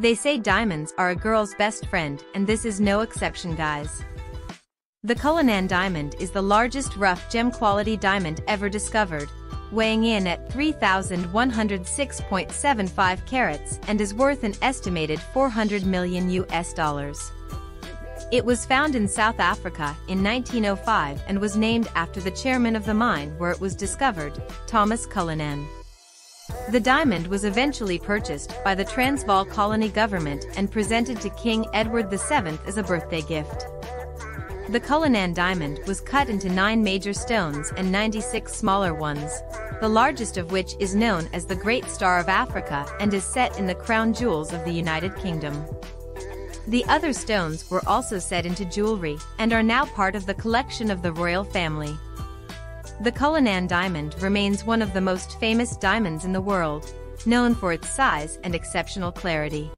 They say diamonds are a girl's best friend and this is no exception guys. The Cullinan diamond is the largest rough gem quality diamond ever discovered, weighing in at 3,106.75 carats and is worth an estimated 400 million US dollars. It was found in South Africa in 1905 and was named after the chairman of the mine where it was discovered, Thomas Cullinan. The diamond was eventually purchased by the Transvaal colony government and presented to King Edward VII as a birthday gift. The Cullinan diamond was cut into nine major stones and 96 smaller ones, the largest of which is known as the Great Star of Africa and is set in the crown jewels of the United Kingdom. The other stones were also set into jewelry and are now part of the collection of the royal family. The Cullinan diamond remains one of the most famous diamonds in the world, known for its size and exceptional clarity.